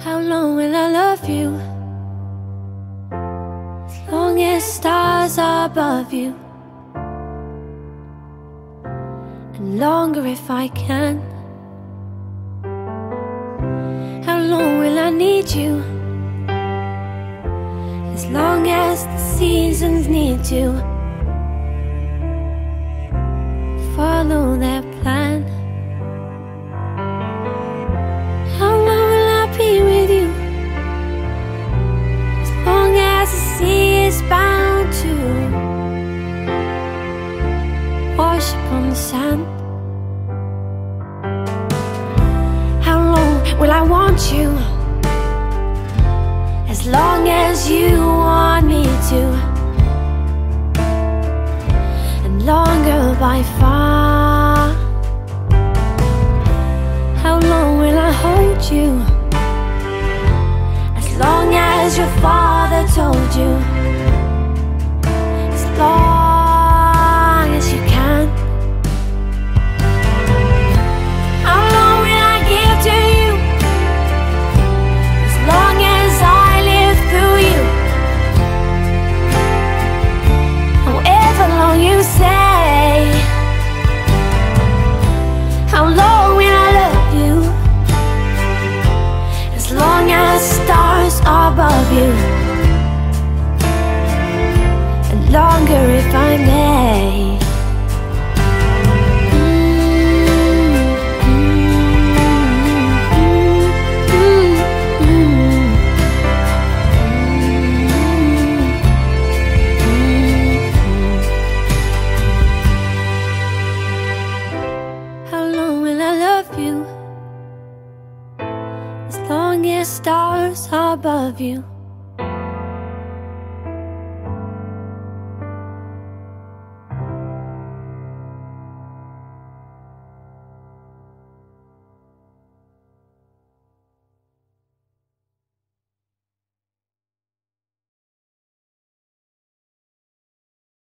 How long will I love you? As long as stars are above you. And longer if I can. How long will I need you? As long as the seasons need to follow their bound to wash upon the sand. How long will I want you? As long as you want me to And longer by far as stars above you.